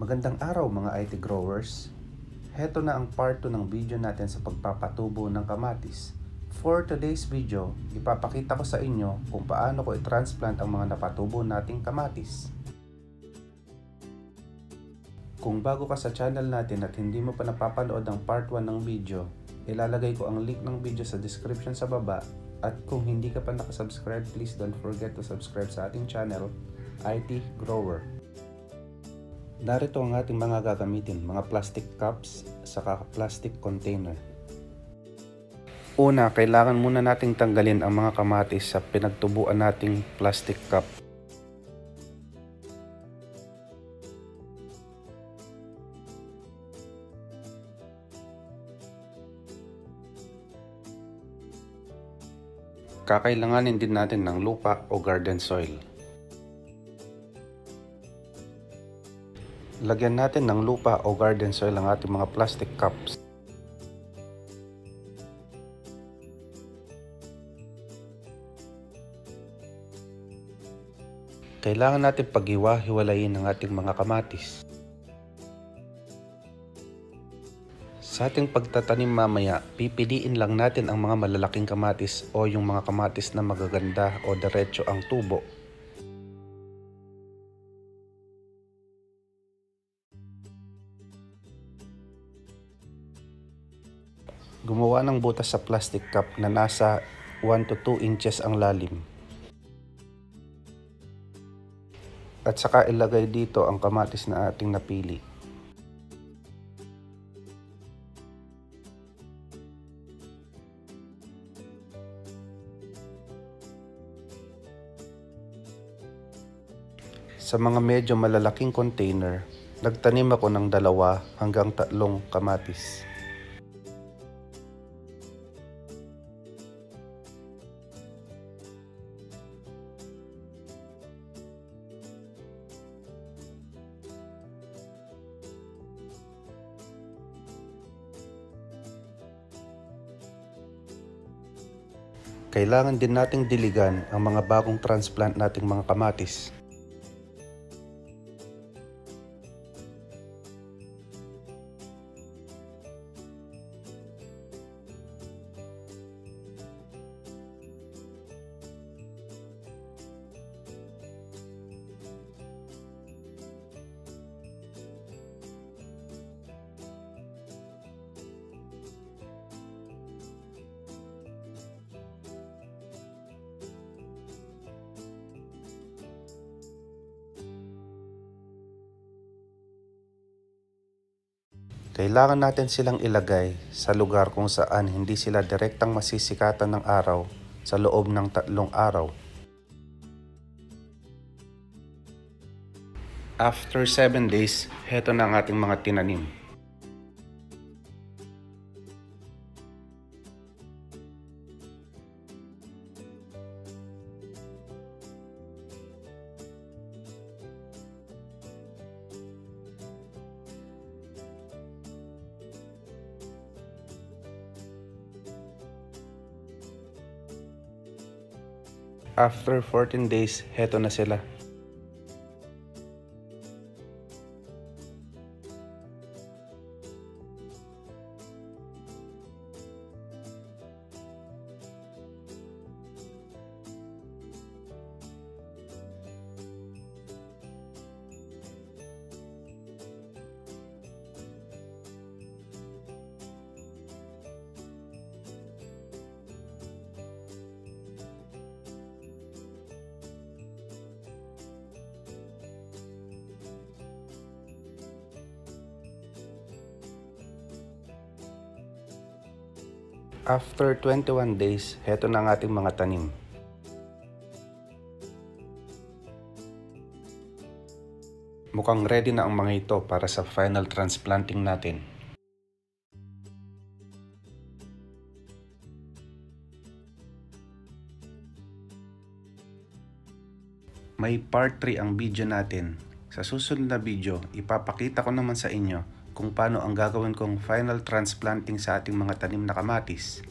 Magandang araw mga IT growers. Heto na ang part 2 ng video natin sa pagpapatubo ng kamatis. For today's video, ipapakita ko sa inyo kung paano ko i-transplant ang mga napatubo nating kamatis. Kung bago ka sa channel natin at hindi mo pa napapanood ang part 1 ng video, ilalagay ko ang link ng video sa description sa baba at kung hindi ka pa nakasubscribe, please don't forget to subscribe sa ating channel, IT Grower. Narito ang ating mga gagamitin, mga plastic cups, saka plastic container. Una, kailangan muna nating tanggalin ang mga kamatis sa pinagtubuan nating plastic cup. Kakailanganin din natin ng lupa o garden soil. Lagyan natin ng lupa o garden soil ang ating mga plastic cups. Kailangan natin paghiwa-hiwalayin ang ating mga kamatis. Sa ating pagtatanim mamaya, pipiliin lang natin ang mga malalaking kamatis o yung mga kamatis na magaganda o diretso ang tubo. Gumawa ng butas sa plastic cup na nasa 1 to 2 inches ang lalim. At saka ilagay dito ang kamatis na ating napili. Sa mga medyo malalaking container, nagtanim ako ng dalawa hanggang tatlong kamatis. Kailangan din nating diligan ang mga bagong transplant nating mga kamatis. Kailangan natin silang ilagay sa lugar kung saan hindi sila direktang masisikatan ng araw sa loob ng tatlong araw. After 7 days, heto na ang ating mga tinanim. After 14 days, heto na sila. After 21 days, heto na ang ating mga tanim. Mukhang ready na ang mga ito para sa final transplanting natin. May part 3 ang video natin. Sa susunod na video, ipapakita ko naman sa inyo kung paano ang gagawin kong final transplanting sa ating mga tanim na kamatis.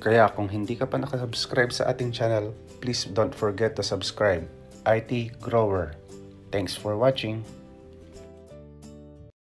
Kaya kung hindi ka pa nakasubscribe sa ating channel, please don't forget to subscribe. IT Grower. Thanks for watching.